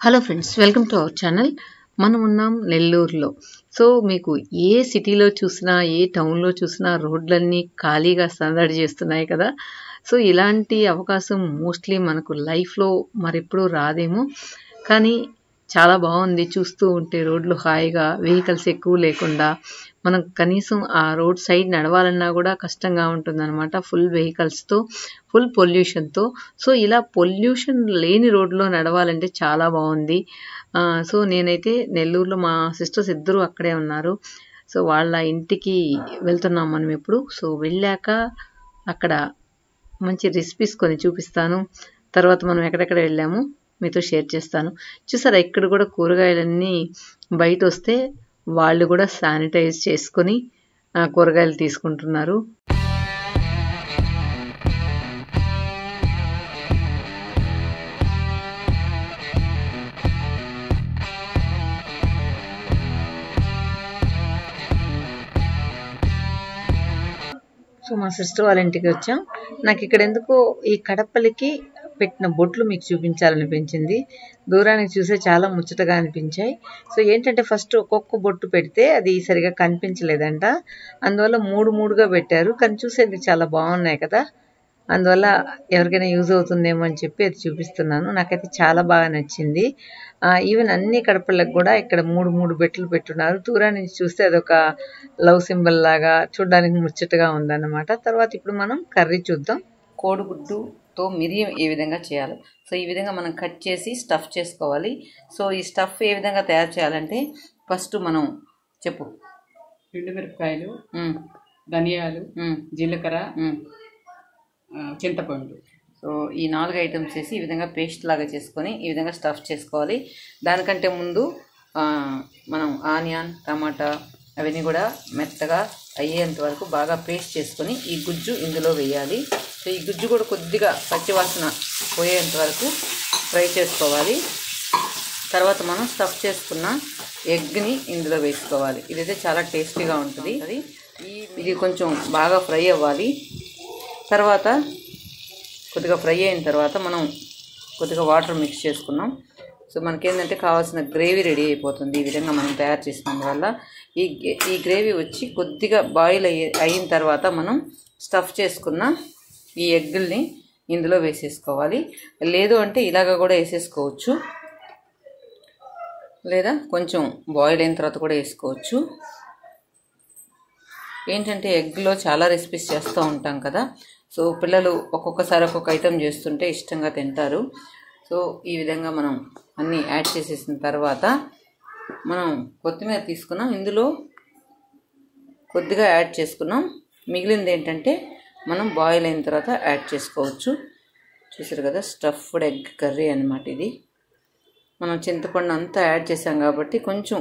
Hello friends welcome to our channel మనం ఉన్నాం నెల్లూరులో. సో మీకు ఏ సిటీలో చూసినా ఏ టౌన్లో చూసినా రోడ్లన్నీ ఖాళీగా సందడి చేస్తున్నాయి కదా. సో ఇలాంటి అవకాశం మోస్ట్లీ మనకు లైఫ్లో మరెప్పుడూ రాదేమో. కానీ చాలా బాగుంది. చూస్తూ ఉంటే రోడ్లు హాయిగా వెహికల్స్ ఎక్కువ లేకుండా మనం కనీసం ఆ రోడ్ సైడ్ నడవాలన్నా కూడా కష్టంగా ఉంటుందన్నమాట. ఫుల్ వెహికల్స్తో ఫుల్ పొల్యూషన్తో సో ఇలా పొల్యూషన్ లేని రోడ్లో నడవాలంటే చాలా బాగుంది. సో నేనైతే నెల్లూరులో మా సిస్టర్స్ ఇద్దరు అక్కడే ఉన్నారు. సో వాళ్ళ ఇంటికి వెళ్తున్నాం మనం ఇప్పుడు సో వెళ్ళాక అక్కడ మంచి రెసిపీస్ కొన్ని చూపిస్తాను. తర్వాత మనం ఎక్కడెక్కడ వెళ్ళాము? మీతో షేర్ చేస్తాను. చూసారా ఇక్కడ కూడా కూరగాయలన్నీ బయట వస్తే వాళ్ళు కూడా శానిటైజ్ చేసుకొని కూరగాయలు తీసుకుంటున్నారు. సో మా సిస్టర్ వాళ్ళ ఇంటికి వచ్చాం. నాకు ఇక్కడ ఎందుకో ఈ కడపలికి పెట్టిన బొట్లు మీకు చూపించాలనిపించింది. దూరానికి చూసే చాలా ముచ్చటగా అనిపించాయి. సో ఏంటంటే ఫస్ట్ ఒక్కొక్క బొట్టు పెడితే అది సరిగా కనిపించలేదంట. అందువల్ల మూడు మూడుగా పెట్టారు. కానీ చూసేది చాలా బాగున్నాయి కదా. అందువల్ల ఎవరికైనా యూజ్ అవుతుందేమో అని చెప్పి అది చూపిస్తున్నాను. నాకైతే చాలా బాగా నచ్చింది. ఈవెన్ అన్ని కడపలకు కూడా ఇక్కడ మూడు మూడు బెట్లు పెట్టున్నారు. దూరం నుంచి చూస్తే అదొక లవ్ సింబల్ లాగా చూడడానికి ముచ్చటగా ఉందన్నమాట. తర్వాత ఇప్పుడు మనం కర్రీ చూద్దాం. కోడిగుడ్డుతో మిరియం ఏ విధంగా చేయాలి. సో ఈ విధంగా మనం కట్ చేసి స్టఫ్ చేసుకోవాలి. సో ఈ స్టఫ్ ఏ విధంగా తయారు చేయాలంటే ఫస్ట్ మనం చెప్పు. ఎండుమిరపకాయలు ఉమ్, ధనియాలు జీలకర్ర చింతపండు. సో ఈ నాలుగు ఐటమ్స్ వేసి ఈ విధంగా పేస్ట్ లాగా చేసుకొని ఈ విధంగా స్టఫ్ చేసుకోవాలి. దానికంటే ముందు మనం ఆనియన్ టమాటా అవన్నీ కూడా మెత్తగా అయ్యేంత వరకు బాగా పేస్ట్ చేసుకొని ఈ గుజ్జు ఇందులో వేయాలి. సో ఈ గుజ్జు కూడా కొద్దిగా పచ్చివాసన పోయేంత వరకు ఫ్రై చేసుకోవాలి. తర్వాత మనం స్టఫ్ చేసుకున్న ఎగ్ని ఇందులో వేసుకోవాలి. ఇదైతే చాలా టేస్టీగా ఉంటుంది. అది ఇది కొంచెం బాగా ఫ్రై అవ్వాలి. తర్వాత కొద్దిగా ఫ్రై అయిన తర్వాత మనం కొద్దిగా వాటర్ మిక్స్ చేసుకున్నాం. సో మనకేంటంటే కావాల్సిన గ్రేవీ రెడీ అయిపోతుంది. ఈ విధంగా మనం తయారు చేసినందువల్ల ఈ ఈ గ్రేవీ వచ్చి కొద్దిగా బాయిల్ అయ్యి అయిన తర్వాత మనం స్టఫ్ చేసుకున్న ఈ ఎగ్గుల్ని ఇందులో వేసేసుకోవాలి. లేదు అంటే ఇలాగ కూడా వేసేసుకోవచ్చు. లేదా కొంచెం బాయిల్ అయిన తర్వాత కూడా వేసుకోవచ్చు. ఏంటంటే ఎగ్లో చాలా రెసిపీస్ చేస్తూ ఉంటాం కదా. సో పిల్లలు ఒక్కొక్కసారి ఒక్కొక్క ఐటెం చేస్తుంటే ఇష్టంగా తింటారు. సో ఈ విధంగా మనం అన్నీ యాడ్ చేసేసిన తర్వాత మనం కొత్తిమీర తీసుకున్నాం. ఇందులో కొద్దిగా యాడ్ చేసుకున్నాం. మిగిలింది ఏంటంటే మనం బాయిల్ అయిన తర్వాత యాడ్ చేసుకోవచ్చు. చూసారు కదా స్టఫ్డ్ ఎగ్ కర్రీ అన్నమాట ఇది. మనం చింతపండు అంతా యాడ్ చేసాం కాబట్టి కొంచెం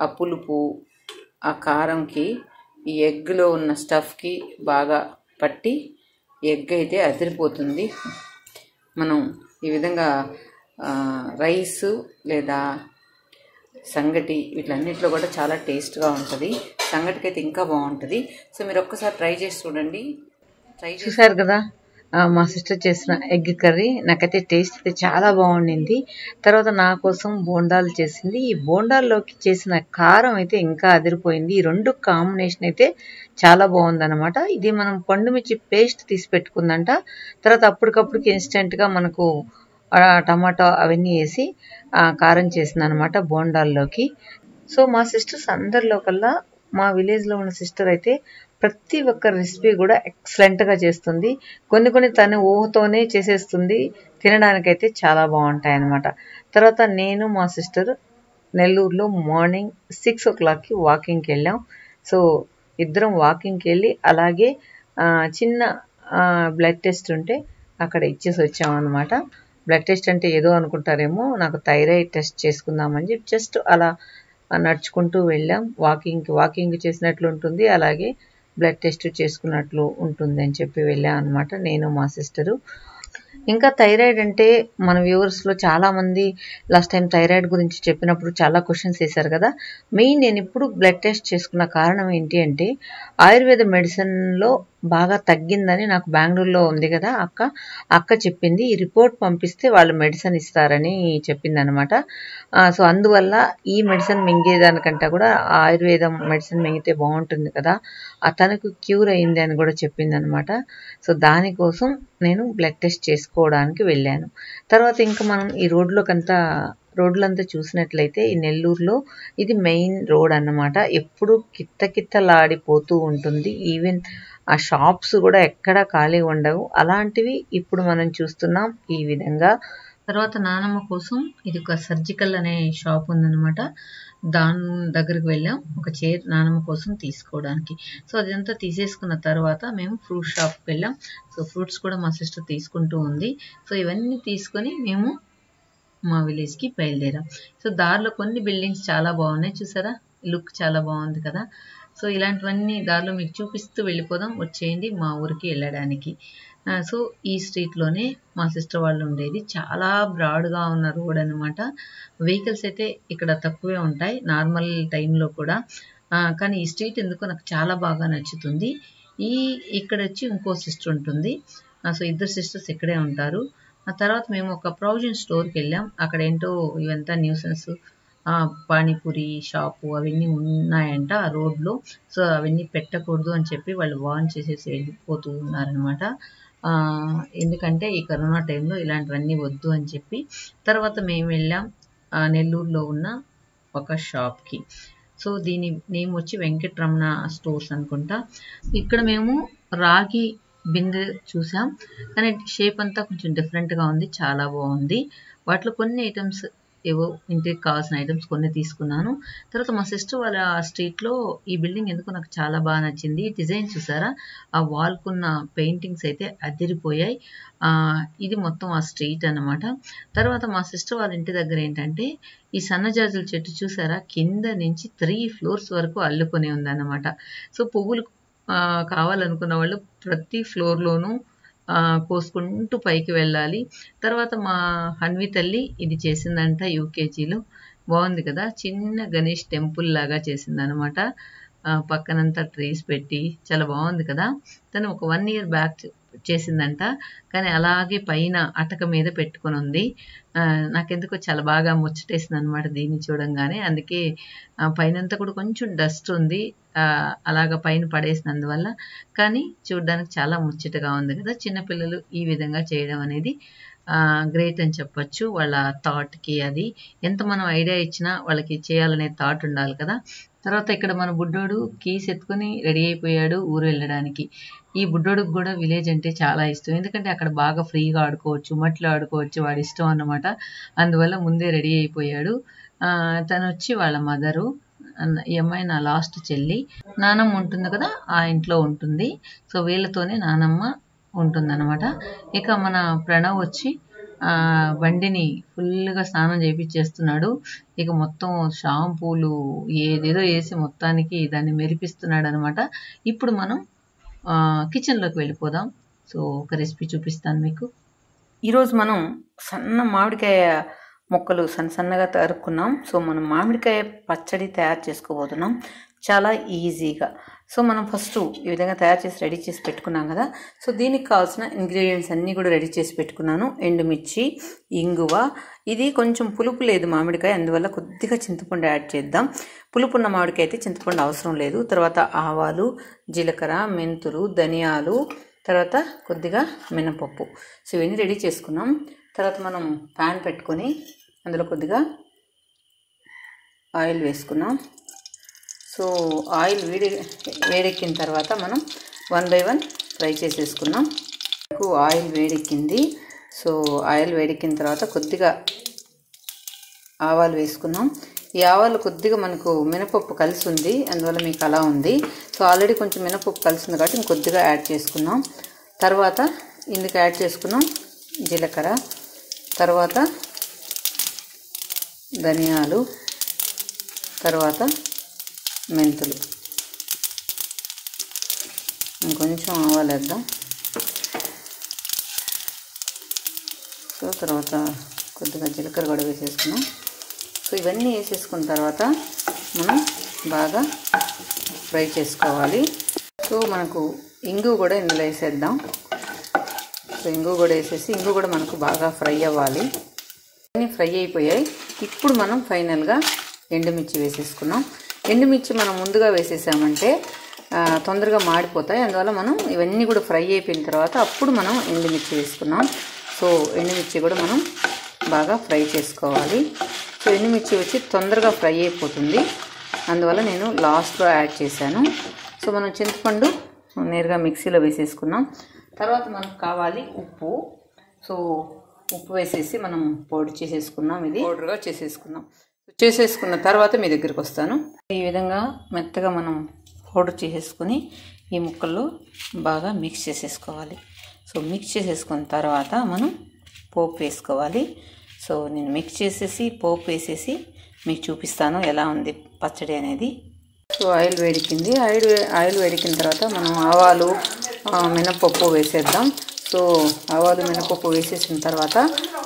ఆ పులుపు ఆ కారంకి ఈ ఎగ్లో ఉన్న స్టఫ్కి బాగా పట్టి ఎగ్ అయితే అదిరిపోతుంది. మనం ఈ విధంగా రైస్ లేదా సంగటి వీటన్నిటిలో కూడా చాలా టేస్ట్గా ఉంటుంది. సంగటికి అయితే ఇంకా బాగుంటుంది. సో మీరు ఒక్కసారి ట్రై చేసి చూడండి. ట్రై చూసారు కదా? మా సిస్టర్ చేసిన ఎగ్ కర్రీ నాకైతే టేస్ట్ అయితే చాలా బాగుండింది. తర్వాత నా కోసం బోండాలు చేసింది. ఈ బోండాల్లోకి చేసిన కారం అయితే ఇంకా అదిరిపోయింది. ఈ రెండు కాంబినేషన్ అయితే చాలా బాగుందన్నమాట. ఇది మనం పండు మిర్చి పేస్ట్ తీసి పెట్టుకుందంట. తర్వాత అప్పటికప్పటికి ఇన్స్టెంట్గా మనకు టమాటా అవన్నీ వేసి కారం చేసింది అనమాట బోండాల్లోకి సో మా సిస్టర్స్ అందరిలో కల్లా మా విలేజ్లో ఉన్న సిస్టర్ అయితే ప్రతి ఒక్క రెసిపీ కూడా ఎక్సలెంట్గా చేస్తుంది. కొన్ని కొన్ని తన ఊహతోనే చేసేస్తుంది. తినడానికైతే చాలా బాగుంటాయి అన్నమాట తర్వాత నేను మా సిస్టర్ నెల్లూరులో మార్నింగ్ సిక్స్ ఓ క్లాక్కి వాకింగ్కి వెళ్ళాం. సో ఇద్దరం వాకింగ్కి వెళ్ళి అలాగే చిన్న బ్లడ్ టెస్ట్ ఉంటే అక్కడ ఇచ్చేసి వచ్చాం అనమాట బ్లడ్ టెస్ట్ అంటే ఏదో అనుకుంటారేమో నాకు థైరాయిడ్ టెస్ట్ చేసుకుందామని చెప్పి జస్ట్ అలా నడుచుకుంటూ వెళ్ళాం. వాకింగ్ వాకింగ్ చేసినట్లు ఉంటుంది. అలాగే బ్లడ్ టెస్ట్ చేసుకున్నట్లు ఉంటుంది అని చెప్పి వెళ్ళాం అనమాట నేను మా సిస్టరు. ఇంకా థైరాయిడ్ అంటే మన వ్యూవర్స్లో చాలామంది లాస్ట్ టైం థైరాయిడ్ గురించి చెప్పినప్పుడు చాలా క్వశ్చన్స్ వేశారు కదా. మెయిన్ నేను ఇప్పుడు బ్లడ్ టెస్ట్ చేసుకున్న కారణం ఏంటి అంటే ఆయుర్వేద మెడిసిన్లో బాగా తగ్గిందని నాకు బెంగళూరులో ఉంది కదా అక్క. అక్క చెప్పింది ఈ రిపోర్ట్ పంపిస్తే వాళ్ళు మెడిసిన్ ఇస్తారని చెప్పింది అనమాట సో అందువల్ల ఈ మెడిసిన్ మింగేదానికంటే కూడా ఆయుర్వేదం మెడిసిన్ మింగితే బాగుంటుంది కదా. అతనికి క్యూర్ అయింది అని కూడా చెప్పింది అనమాట సో దానికోసం నేను బ్లడ్ టెస్ట్ చేసుకోవడానికి వెళ్ళాను. తర్వాత ఇంకా మనం ఈ రోడ్లోకంతా రోడ్లంతా చూసినట్లయితే ఈ నెల్లూరులో ఇది మెయిన్ రోడ్ అన్నమాట. ఎప్పుడు కిత్త కిత్తలాడిపోతూ ఉంటుంది. ఈవెన్ ఆ షాప్స్ కూడా ఎక్కడా ఖాళీ ఉండవు. అలాంటివి ఇప్పుడు మనం చూస్తున్నాం ఈ విధంగా. తర్వాత నానమ్మ కోసం ఇది ఒక సర్జికల్ అనే షాప్ ఉందన్నమాట. దాని దగ్గరికి వెళ్ళాం. ఒక చైర్ నానమ్మ కోసం తీసుకోవడానికి. సో అదంతా తీసేసుకున్న తర్వాత మేము ఫ్రూట్ షాప్కి వెళ్ళాం. సో ఫ్రూట్స్ కూడా మా సిస్టర్ తీసుకుంటూ ఉంది. సో ఇవన్నీ తీసుకొని మేము మా విలేజ్కి బయలుదేరాం. సో దారిలో కొన్ని బిల్డింగ్స్ చాలా బాగున్నాయి. చూసారా? లుక్ చాలా బాగుంది కదా. సో ఇలాంటివన్నీ దారిలో మీకు చూపిస్తూ వెళ్ళిపోదాం. వచ్చేయండి మా ఊరికి వెళ్ళడానికి. సో ఈ స్ట్రీట్లోనే మా సిస్టర్ వాళ్ళు ఉండేది. చాలా బ్రాడ్గా ఉన్న రోడ్ అనమాట వెహికల్స్ అయితే ఇక్కడ తక్కువే ఉంటాయి నార్మల్ టైంలో కూడా. కానీ ఈ స్ట్రీట్ ఎందుకో నాకు చాలా బాగా నచ్చుతుంది. ఈ ఇక్కడ వచ్చి ఇంకో సిస్టర్ ఉంటుంది. సో ఇద్దరు సిస్టర్స్ ఇక్కడే ఉంటారు. ఆ తర్వాత మేము ఒక ప్రొవిజన్ స్టోర్కి వెళ్ళాం. అక్కడ ఏంటో ఇవంతా న్యూసెన్స్ పానీపూరి షాపు అవన్నీ ఉన్నాయంట ఆ రోడ్లో. సో అవన్నీ పెట్టకూడదు అని చెప్పి వాళ్ళు వార్న్ చేసేసి వెళ్ళిపోతూ ఉన్నారనమాట ఎందుకంటే ఈ కరోనా టైంలో ఇలాంటివన్నీ వద్దు అని చెప్పి తర్వాత మేము వెళ్ళాం. నెల్లూరులో ఉన్న ఒక షాప్కి. సో దీని నేమ్ వచ్చి వెంకటరమణ స్టోర్స్ అనుకుంటా. ఇక్కడ మేము రాగి బిందె చూసాం. కానీ షేప్ అంతా కొంచెం డిఫరెంట్గా ఉంది. చాలా బాగుంది. వాటిలో కొన్ని ఐటమ్స్ ఏవో ఇంటికి కావాల్సిన ఐటమ్స్ కొన్ని తీసుకున్నాను. తర్వాత మా సిస్టర్ వాళ్ళ స్ట్రీట్లో ఈ బిల్డింగ్ ఎందుకు నాకు చాలా బాగా నచ్చింది. డిజైన్ చూసారా? ఆ వాల్కున్న పెయింటింగ్స్ అయితే అదిరిపోయాయి. ఇది మొత్తం ఆ స్ట్రీట్ అన్నమాట. తర్వాత మా సిస్టర్ వాళ్ళ ఇంటి దగ్గర ఏంటంటే ఈ సన్నజాజుల చెట్టు చూసారా? కింద నుంచి త్రీ ఫ్లోర్స్ వరకు అల్లుకొని ఉందన్నమాట. సో పువ్వులు కావాలనుకున్న వాళ్ళు ప్రతి ఫ్లోర్లోనూ కోసుకుంటూ పైకి వెళ్ళాలి. తర్వాత మా హన్వి తల్లి ఇది చేసిందంట యూకేజీలో. బాగుంది కదా? చిన్న గణేష్ టెంపుల్ లాగా చేసిందనమాట పక్కనంతా ట్రీస్ పెట్టి. చాలా బాగుంది కదా? తను ఒక వన్ ఇయర్ బ్యాక్ చేసిందంట. కానీ అలాగే పైన అటక మీద పెట్టుకొని ఉంది. నాకెందుకో చాలా బాగా ముచ్చటేసింది అనమాట దీన్ని చూడంగానే. అందుకే పైనంతా కూడా కొంచెం డస్ట్ ఉంది. అలాగ పైన పడేసినందువల్ల. కానీ చూడడానికి చాలా ముచ్చటగా ఉంది కదా. చిన్నపిల్లలు ఈ విధంగా చేయడం అనేది గ్రేట్ అని చెప్పొచ్చు. వాళ్ళ థాట్కి అది. ఎంత మనం ఐడియా ఇచ్చినా వాళ్ళకి చేయాలనే థాట్ ఉండాలి కదా. తర్వాత ఇక్కడ మన బుడ్డోడు కీస్ ఎత్తుకొని రెడీ అయిపోయాడు ఊరు వెళ్ళడానికి. ఈ బుడ్డోడికి కూడా విలేజ్ అంటే చాలా ఇష్టం. ఎందుకంటే అక్కడ బాగా ఫ్రీగా ఆడుకోవచ్చు మట్లో ఆడుకోవచ్చు వాడి ఇష్టం అన్నమాట. అందువల్ల ముందే రెడీ అయిపోయాడు. తను వచ్చి వాళ్ళ మదరు ఈ అమ్మాయి నా లాస్ట్ చెల్లి. నానమ్మ ఉంటుంది కదా ఆ ఇంట్లో ఉంటుంది. సో వీళ్ళతోనే నానమ్మ ఉంటుందన్నమాట. ఇక మన ప్రణవ్ వచ్చి బండిని ఫుల్గా స్నానం చేపించేస్తున్నాడు ఇక మొత్తం షాంపూలు ఏదేదో వేసి మొత్తానికి దాన్ని మెరిపిస్తున్నాడు అనమాట ఇప్పుడు మనం ఆ, కిచెన్లోకి వెళ్ళిపోదాం. సో ఒక రెసిపీ చూపిస్తాను మీకు. ఈరోజు మనం సన్న మామిడికాయ మొక్కలు సన్న సన్నగా తరుక్కున్నాం. సో మనం మామిడికాయ పచ్చడి తయారు చేసుకోబోతున్నాం. చాలా ఈజీగా. సో మనం ఫస్ట్ ఈ విధంగా తయారు చేసి రెడీ చేసి పెట్టుకున్నాం కదా. సో దీనికి కావాల్సిన ఇంగ్రీడియంట్స్ అన్నీ కూడా రెడీ చేసి పెట్టుకున్నాను. ఎండుమిర్చి ఇంగువ. ఇది కొంచెం పులుపు లేదు మామిడికాయ అందువల్ల కొద్దిగా చింతపండు యాడ్ చేద్దాం. పులుపు ఉన్న మామిడికాయ అయితే చింతపండు అవసరం లేదు. తర్వాత ఆవాలు జీలకర్ర మెంతులు ధనియాలు తర్వాత కొద్దిగా మినపప్పు. సో ఇవన్నీ రెడీ చేసుకున్నాం. తర్వాత మనం ప్యాన్ పెట్టుకొని అందులో కొద్దిగా ఆయిల్ వేసుకున్నాం. సో ఆయిల్ వేడి వేడెక్కిన తర్వాత మనం వన్ బై వన్ ఫ్రై చేసేసుకున్నాం. ఆయిల్ వేడెక్కింది. సో ఆయిల్ వేడెక్కిన తర్వాత కొద్దిగా ఆవాలు వేసుకున్నాం. ఈ ఆవాలు కొద్దిగా మనకు మినపప్పు కలిసి ఉంది. అందువల్ల మీకు అలా ఉంది. సో ఆల్రెడీ కొంచెం మినపప్పు కలిసి ఉంది కాబట్టి ఇంకొద్దిగా యాడ్ చేసుకున్నాం. తర్వాత ఇందుకు యాడ్ చేసుకున్నాం జీలకర్ర. తర్వాత ధనియాలు. తర్వాత మెంతులు. ఇంకొంచెం ఆవాలు వేద్దాం. సో తర్వాత కొద్దిగా జీలకర్ర కూడా వేసేసుకున్నాం. సో ఇవన్నీ వేసేసుకున్న తర్వాత మనం బాగా ఫ్రై చేసుకోవాలి. సో మనకు ఇంగు కూడా ఇందులో వేసేద్దాం. సో ఇంగు కూడా వేసేసి ఇంగు కూడా మనకు బాగా ఫ్రై అవ్వాలి. అన్నీ ఫ్రై అయిపోయాయి. ఇప్పుడు మనం ఫైనల్గా ఎండుమిర్చి వేసేసుకున్నాం. ఎండుమిర్చి మనం ముందుగా వేసేసామంటే తొందరగా మాడిపోతాయి. అందువల్ల మనం ఇవన్నీ కూడా ఫ్రై అయిపోయిన తర్వాత అప్పుడు మనం ఎండుమిర్చి వేసుకున్నాం. సో ఎండుమిర్చి కూడా మనం బాగా ఫ్రై చేసుకోవాలి. సో ఎండుమిర్చి వచ్చి తొందరగా ఫ్రై అయిపోతుంది. అందువల్ల నేను లాస్ట్లో యాడ్ చేశాను. సో మనం చింతపండు నేరుగా మిక్సీలో వేసేసుకున్నాం. తర్వాత మనకు కావాలి ఉప్పు. సో ఉప్పు వేసేసి మనం పొడి చేసేసుకున్నాం ఇది. పౌడర్గా చేసేసుకున్నాం. చేసేసుకున్న తర్వాత మీ దగ్గరికి వస్తాను ఈ విధంగా మెత్తగా మనం పౌడర్ చేసేసుకుని ఈ ముక్కల్లో బాగా మిక్స్ చేసేసుకోవాలి. సో మిక్స్ చేసేసుకున్న తర్వాత మనం పోపు వేసుకోవాలి. సో నేను మిక్స్ చేసేసి పోపు వేసేసి మీకు చూపిస్తాను ఎలా ఉంది పచ్చడి అనేది. సో ఆయిల్ వేడికింది. ఆయిల్ ఆయిల్ వేడికిన తర్వాత మనం ఆవాలు మినపప్పు వేసేద్దాం. సో ఆవాలు మినపప్పు వేసేసిన తర్వాత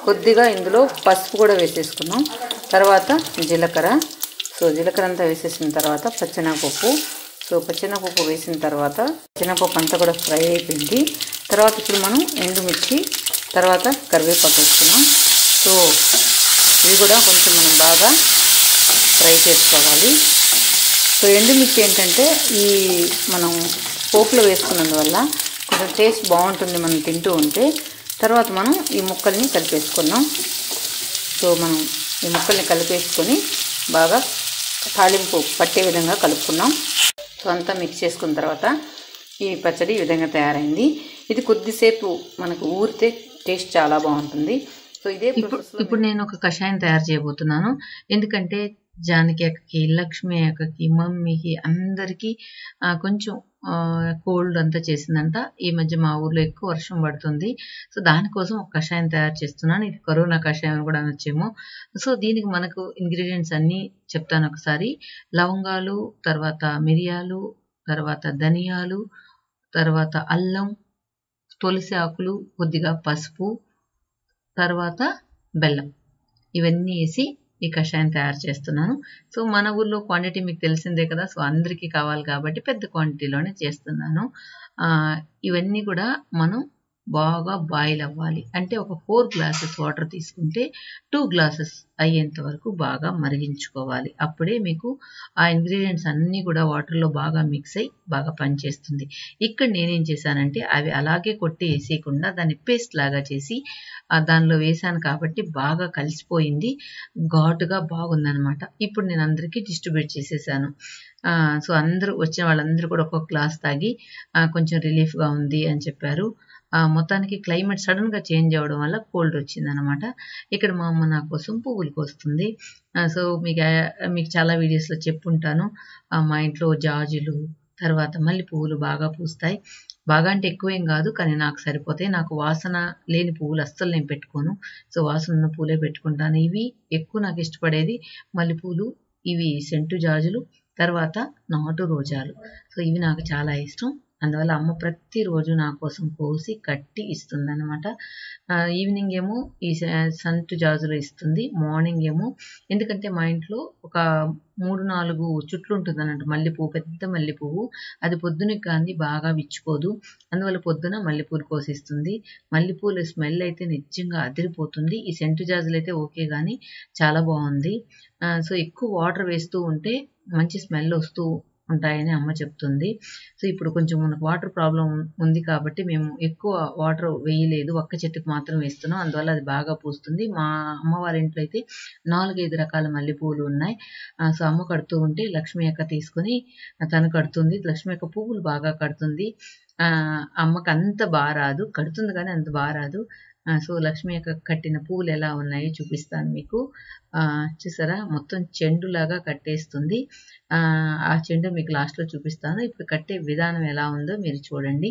కొద్దిగా ఇందులో పసుపు కూడా వేసేసుకున్నాం. తర్వాత జీలకర్ర. సో జీలకర్ర అంతా వేసేసిన తర్వాత పచ్చెనగపప్పు. సో పచ్చెనగపప్పు వేసిన తర్వాత పచ్చెనగపప్పు అంతా కూడా ఫ్రై అయిపోయింది. తర్వాత ఇప్పుడు మనం ఎండుమిర్చి తర్వాత కరివేపాకు వేసుకున్నాం సో ఇవి కూడా కొంచెం మనం బాగా ఫ్రై చేసుకోవాలి. సో ఎండుమిర్చి ఏంటంటే ఈ మనం పోపులో వేసుకున్నందువల్ల కొంచెం టేస్ట్ బాగుంటుంది మనం తింటూ ఉంటే. తర్వాత మనం ఈ ముక్కల్ని కలిపేసుకున్నాం సో మనం ఈ ముక్కల్ని కలిపేసుకొని బాగా తాలింపు పట్టే విధంగా కలుపుకున్నాం. సో అంతా మిక్స్ చేసుకున్న తర్వాత ఈ పచ్చడి ఈ విధంగా తయారైంది. ఇది కొద్దిసేపు మనకు ఊరితే టేస్ట్ చాలా బాగుంటుంది. సో ఇదే ఇప్పుడు ఇప్పుడు నేను ఒక కషాయం తయారు చేయబోతున్నాను. ఎందుకంటే జానకి అక్కకి లక్ష్మి అక్కకి మమ్మీకి అందరికీ కొంచెం కోల్డ్ అంతా చేసిందంట. ఈ మధ్య మా ఊర్లో ఎక్కువ వర్షం పడుతుంది. సో దానికోసం ఒక కషాయం తయారు చేస్తున్నాను. ఇది కరోనా కషాయం కూడా అనొచ్చేమో సో దీనికి మనకు ఇంగ్రీడియంట్స్ అన్నీ చెప్తాను ఒకసారి. లవంగాలు తర్వాత మిరియాలు తర్వాత ధనియాలు తర్వాత అల్లం తులసి ఆకులు కొద్దిగా పసుపు తర్వాత బెల్లం. ఇవన్నీ వేసి ఈ కషాయం తయారు చేస్తున్నాను. సో మన ఊర్లో క్వాంటిటీ మీకు తెలిసిందే కదా సో అందరికీ కావాలి కాబట్టి పెద్ద క్వాంటిటీలోనే చేస్తున్నాను. ఆ, ఇవన్నీ కూడా మనం బాగా బాయిల్ అవ్వాలి. అంటే ఒక ఫోర్ గ్లాసెస్ వాటర్ తీసుకుంటే టూ గ్లాసెస్ అయ్యేంత వరకు బాగా మరిగించుకోవాలి. అప్పుడే మీకు ఆ ఇంగ్రీడియంట్స్ అన్నీ కూడా వాటర్లో బాగా మిక్స్ అయ్యి బాగా పనిచేస్తుంది. ఇక్కడ నేనేం చేశానంటే అవి అలాగే కొట్టి వేసేయకుండా దాన్ని పేస్ట్ లాగా చేసి దానిలో వేసాను కాబట్టి బాగా కలిసిపోయింది. ఘాటుగా బాగుందనమాట ఇప్పుడు నేను అందరికీ డిస్ట్రిబ్యూట్ చేసేసాను. సో అందరూ వచ్చిన వాళ్ళందరూ కూడా ఒక్కొక్క గ్లాస్ తాగి కొంచెం రిలీఫ్గా ఉంది అని చెప్పారు. మొత్తానికి క్లైమేట్ సడన్గా చేంజ్ అవ్వడం వల్ల కోల్డ్ వచ్చింది అనమాట ఇక్కడ మా అమ్మ నా కోసం పువ్వులు కోస్తుంది. సో మీకు మీకు చాలా వీడియోస్లో చెప్పుంటాను. మా ఇంట్లో జాజులు తర్వాత మళ్ళీ పువ్వులు బాగా పూస్తాయి. బాగా అంటే ఎక్కువేం కాదు కానీ నాకు సరిపోతాయి. నాకు వాసన లేని పువ్వులు అస్సలు నేను పెట్టుకోను. సో వాసన ఉన్న పూలే పెట్టుకుంటాను. ఇవి ఎక్కువ నాకు ఇష్టపడేది మల్లెపూలు ఇవి సెంటు జాజులు తర్వాత నాటు రోజాలు. సో ఇవి నాకు చాలా ఇష్టం. అందువల్ల అమ్మ ప్రతిరోజు నా కోసం కోసి కట్టి ఇస్తుంది అనమాట ఈవినింగ్ ఏమో ఈ స- సంటు జాజులు ఇస్తుంది మార్నింగ్ ఏమో ఎందుకంటే మా ఇంట్లో ఒక మూడు నాలుగు చుట్లు ఉంటుంది అన్నట్టు మల్లెపువ్వు పెద్ద మల్లెపువ్వు. అది పొద్దునకి కానీ బాగా విచ్చుకోదు. అందువల్ల పొద్దున మల్లెపూలు కోసిస్తుంది. మల్లెపూల స్మెల్ అయితే నిజంగా అదిరిపోతుంది. ఈ సెంటు జాజులు అయితే ఓకే కానీ చాలా బాగుంది. సో ఎక్కువ వాటర్ వేస్తూ ఉంటే మంచి స్మెల్ వస్తూ ఉంటాయని అమ్మ చెప్తుంది. సో ఇప్పుడు కొంచెం మనకు వాటర్ ప్రాబ్లం ఉంది కాబట్టి మేము ఎక్కువ వాటర్ వేయలేదు. ఒక్క చెట్టుకు మాత్రం వేస్తున్నాం. అందువల్ల అది బాగా పూస్తుంది. మా అమ్మ వాళ్ళ ఇంట్లో అయితే నాలుగైదు రకాల మల్లెపూలు ఉన్నాయి. సో అమ్మ కడుతూ ఉంటే లక్ష్మి అక్క తీసుకొని తను కడుతుంది. లక్ష్మి అక్క పువ్వులు బాగా కడుతుంది. అమ్మకి అంత బాగా రాదు. కడుతుంది కానీ అంత బాగా రాదు. సో లక్ష్మి యొక్క కట్టిన పువ్వులు ఎలా ఉన్నాయో చూపిస్తాను మీకు. ఆ, చూసారా? మొత్తం చెండులాగా కట్టేస్తుంది. ఆ ఆ చెండు మీకు లాస్ట్లో చూపిస్తాను. ఇప్పుడు కట్టే విధానం ఎలా ఉందో మీరు చూడండి.